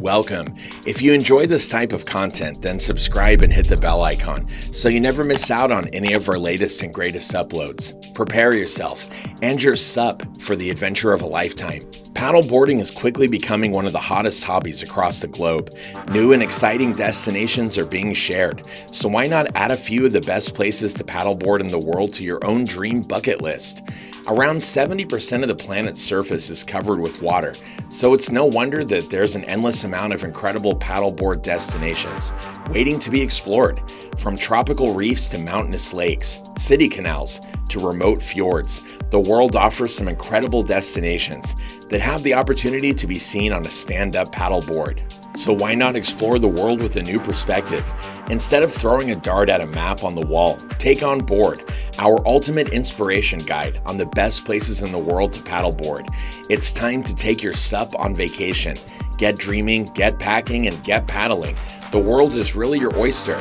Welcome. If you enjoy this type of content, then subscribe and hit the bell icon so you never miss out on any of our latest and greatest uploads. Prepare yourself and your sup for the adventure of a lifetime. Paddleboarding is quickly becoming one of the hottest hobbies across the globe. New and exciting destinations are being shared, so why not add a few of the best places to paddleboard in the world to your own dream bucket list? Around 70% of the planet's surface is covered with water, so it's no wonder that there's an endless amount of incredible paddleboard destinations waiting to be explored. From tropical reefs to mountainous lakes, city canals to remote fjords, the world offers some incredible destinations that have the opportunity to be seen on a stand up paddleboard. So, why not explore the world with a new perspective? Instead of throwing a dart at a map on the wall, take on board our ultimate inspiration guide on the best places in the world to paddleboard. It's time to take your sup on vacation. Get dreaming, get packing, and get paddling. The world is really your oyster.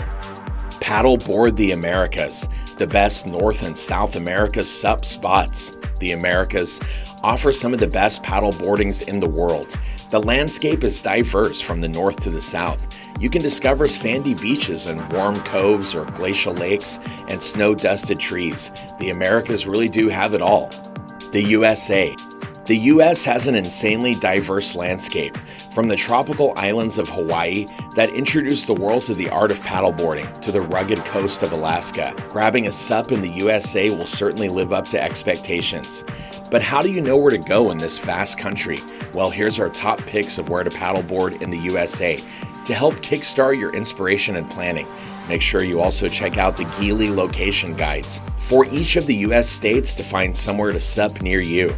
Paddleboard the Americas, the best North and South America sup spots. The Americas offer some of the best paddleboardings in the world. The landscape is diverse from the north to the south. You can discover sandy beaches and warm coves or glacial lakes and snow dusted trees. The Americas really do have it all. The USA. The US has an insanely diverse landscape, from the tropical islands of Hawaii that introduced the world to the art of paddleboarding to the rugged coast of Alaska. Grabbing a sup in the USA will certainly live up to expectations. But how do you know where to go in this vast country? Well, here's our top picks of where to paddleboard in the USA to help kickstart your inspiration and planning. Make sure you also check out the Gili location guides for each of the US states to find somewhere to sup near you.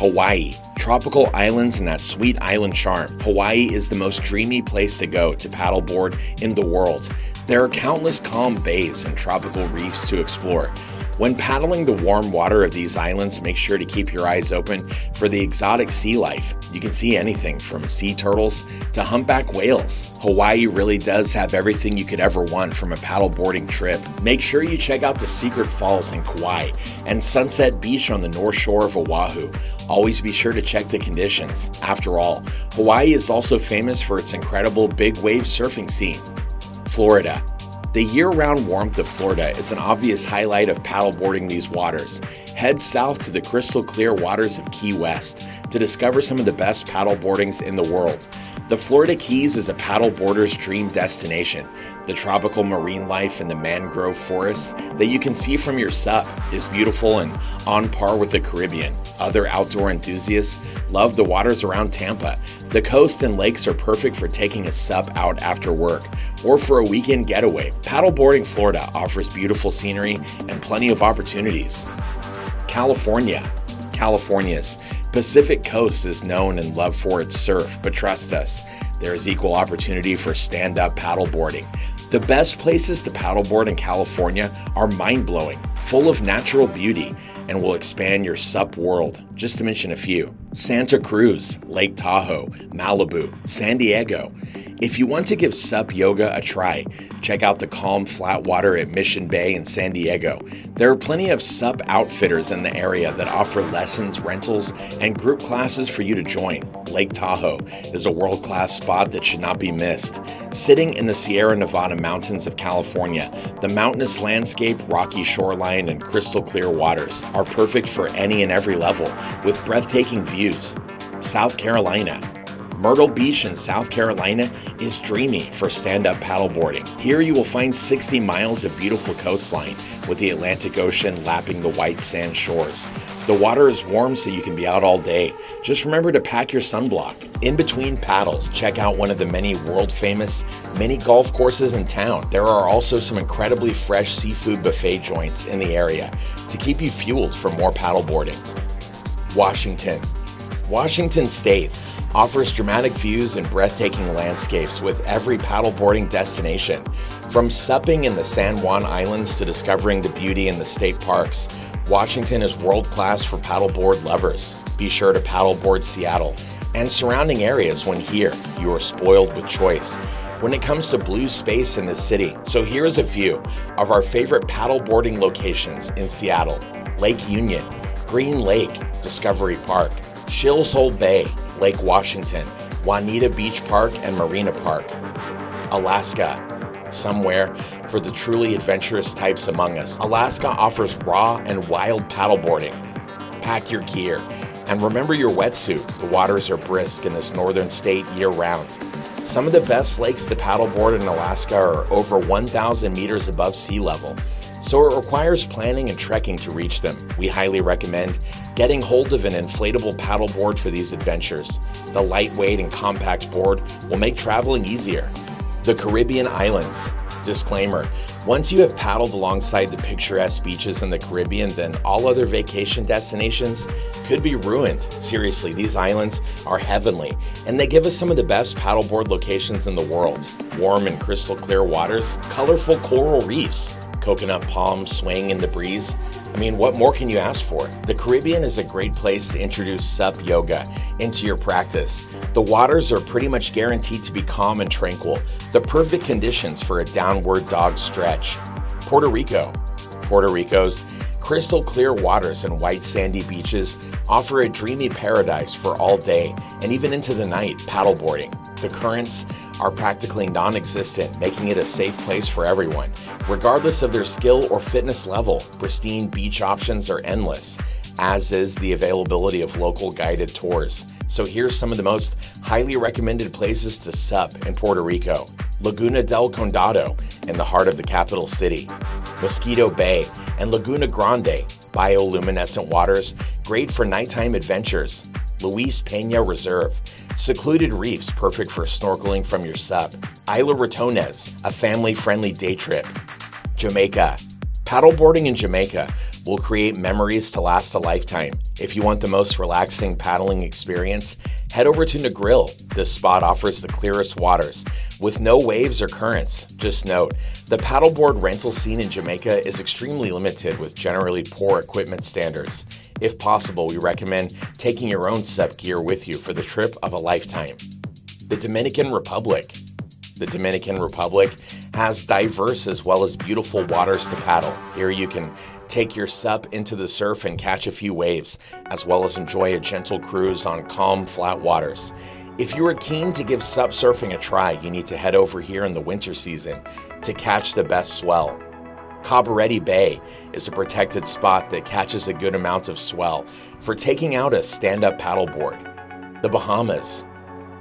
Hawaii, tropical islands and that sweet island charm. Hawaii is the most dreamy place to go to paddleboard in the world. There are countless calm bays and tropical reefs to explore. When paddling the warm water of these islands, make sure to keep your eyes open for the exotic sea life. You can see anything from sea turtles to humpback whales. Hawaii really does have everything you could ever want from a paddleboarding trip. Make sure you check out the Secret Falls in Kauai and Sunset Beach on the north shore of Oahu. Always be sure to check the conditions. After all, Hawaii is also famous for its incredible big wave surfing scene. Florida. The year round warmth of Florida is an obvious highlight of paddleboarding these waters. Head south to the crystal clear waters of Key West to discover some of the best paddleboardings in the world. The Florida Keys is a paddleboarder's dream destination. The tropical marine life in the mangrove forests that you can see from your sup is beautiful and on par with the Caribbean. Other outdoor enthusiasts love the waters around Tampa. The coast and lakes are perfect for taking a sup out after work or for a weekend getaway. Paddleboarding Florida offers beautiful scenery and plenty of opportunities. California. California's Pacific Coast is known and loved for its surf, but trust us, there is equal opportunity for stand up paddleboarding. The best places to paddleboard in California are mind blowing, full of natural beauty, and will expand your sup world, just to mention a few Santa Cruz, Lake Tahoe, Malibu, San Diego. If you want to give SUP yoga a try, check out the calm flat water at Mission Bay in San Diego. There are plenty of SUP outfitters in the area that offer lessons, rentals, and group classes for you to join. Lake Tahoe is a world class spot that should not be missed. Sitting in the Sierra Nevada mountains of California, the mountainous landscape, rocky shoreline, and crystal clear waters are perfect for any and every level with breathtaking views. South Carolina. Myrtle Beach in South Carolina is dreamy for stand up paddleboarding. Here you will find 60 miles of beautiful coastline with the Atlantic Ocean lapping the white sand shores. The water is warm so you can be out all day. Just remember to pack your sunblock. In between paddles, check out one of the many world famous mini golf courses in town. There are also some incredibly fresh seafood buffet joints in the area to keep you fueled for more paddleboarding. Washington. Washington State offers dramatic views and breathtaking landscapes with every paddleboarding destination. From supping in the San Juan Islands to discovering the beauty in the state parks, Washington is world class for paddleboard lovers. Be sure to paddleboard Seattle and surrounding areas when here you are spoiled with choice when it comes to blue space in the city. So here's a few of our favorite paddleboarding locations in Seattle Lake Union, Green Lake, Discovery Park, Shilshole Bay, Lake Washington, Juanita Beach Park and Marina Park. Alaska, somewhere for the truly adventurous types among us. Alaska offers raw and wild paddleboarding. Pack your gear and remember your wetsuit. The waters are brisk in this northern state year round. Some of the best lakes to paddleboard in Alaska are over 1,000 meters above sea level, so it requires planning and trekking to reach them. We highly recommend getting hold of an inflatable paddleboard for these adventures. The lightweight and compact board will make traveling easier. The Caribbean Islands. Disclaimer Once you have paddled alongside the picturesque beaches in the Caribbean, then all other vacation destinations could be ruined. Seriously, these islands are heavenly, and they give us some of the best paddleboard locations in the world warm and crystal clear waters, colorful coral reefs, coconut palms swaying in the breeze. I mean, what more can you ask for? The Caribbean is a great place to introduce SUP yoga into your practice. The waters are pretty much guaranteed to be calm and tranquil, the perfect conditions for a downward dog stretch. Puerto Rico. Puerto Rico's crystal clear waters and white sandy beaches offer a dreamy paradise for all day and even into the night paddleboarding. The currents are practically non existent, making it a safe place for everyone. Regardless of their skill or fitness level, pristine beach options are endless, as is the availability of local guided tours. So here's some of the most highly recommended places to sup in Puerto Rico. Laguna del Condado in the heart of the capital city. Mosquito Bay and Laguna Grande, bioluminescent waters, great for nighttime adventures. Luis Pena Reserve, secluded reefs perfect for snorkeling from your sup. Isla Ratones, a family friendly day trip. Jamaica. Paddleboarding in Jamaica will create memories to last a lifetime. If you want the most relaxing paddling experience, head over to Negril. This spot offers the clearest waters with no waves or currents. Just note, the paddleboard rental scene in Jamaica is extremely limited with generally poor equipment standards. If possible, we recommend taking your own SUP gear with you for the trip of a lifetime. The Dominican Republic. The Dominican Republic has diverse as well as beautiful waters to paddle. Here you can take your SUP into the surf and catch a few waves, as well as enjoy a gentle cruise on calm, flat waters. If you are keen to give SUP surfing a try, you need to head over here in the winter season to catch the best swell. Cabarete Bay is a protected spot that catches a good amount of swell for taking out a stand up paddleboard. The Bahamas.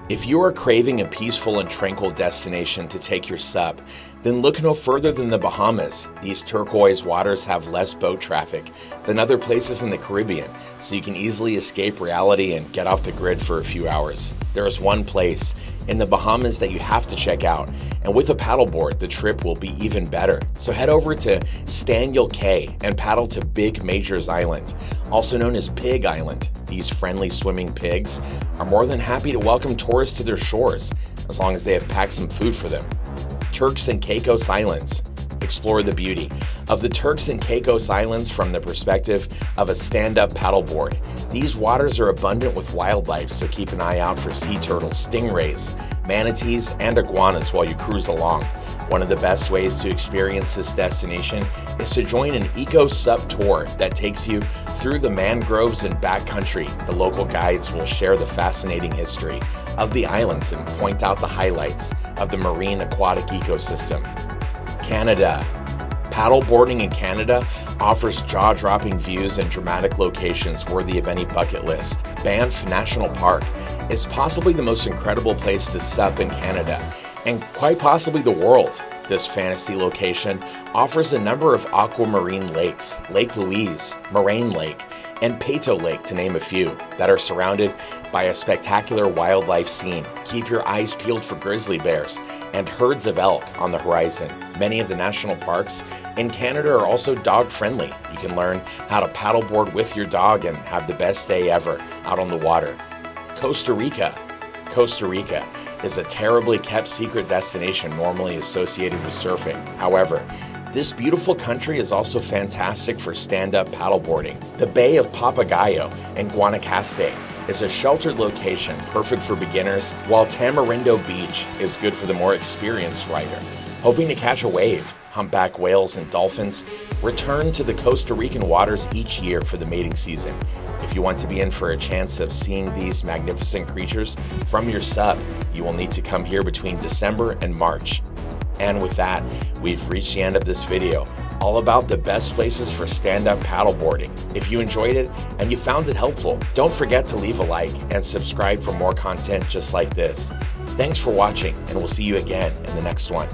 If you are craving a peaceful and tranquil destination to take your SUP, then look no further than the Bahamas. These turquoise waters have less boat traffic than other places in the Caribbean, so you can easily escape reality and get off the grid for a few hours. There is one place in the Bahamas that you have to check out, and with a paddleboard, the trip will be even better. So head over to Staniel Cay and paddle to Big Majors Island, also known as Pig Island. These friendly swimming pigs are more than happy to welcome tourists to their shores, as long as they have packed some food for them. Turks and Caicos Islands. Explore the beauty of the Turks and Caicos Islands from the perspective of a stand up paddleboard. These waters are abundant with wildlife, so keep an eye out for sea turtles, stingrays, manatees, and iguanas while you cruise along. One of the best ways to experience this destination is to join an eco SUP tour that takes you through the mangroves and backcountry. The local guides will share the fascinating history of the islands and point out the highlights of the marine aquatic ecosystem. Canada. Paddleboarding in Canada offers jaw dropping views and dramatic locations worthy of any bucket list. Banff National Park is possibly the most incredible place to sup in Canada and quite possibly the world. This fantasy location offers a number of aquamarine lakes, Lake Louise, Moraine Lake, and Peyto Lake, to name a few, that are surrounded by a spectacular wildlife scene. Keep your eyes peeled for grizzly bears and herds of elk on the horizon. Many of the national parks in Canada are also dog friendly. You can learn how to paddleboard with your dog and have the best day ever out on the water. Costa Rica. Costa Rica is a terribly kept secret destination normally associated with surfing. However, this beautiful country is also fantastic for stand up paddleboarding. The Bay of Papagayo in Guanacaste is a sheltered location perfect for beginners, while Tamarindo Beach is good for the more experienced rider. Hoping to catch a wave? Humpback whales, and dolphins return to the Costa Rican waters each year for the mating season. If you want to be in for a chance of seeing these magnificent creatures from your SUP, you will need to come here between December and March. And with that, we've reached the end of this video all about the best places for stand-up paddleboarding. If you enjoyed it and you found it helpful, don't forget to leave a like and subscribe for more content just like this. Thanks for watching, and we'll see you again in the next one.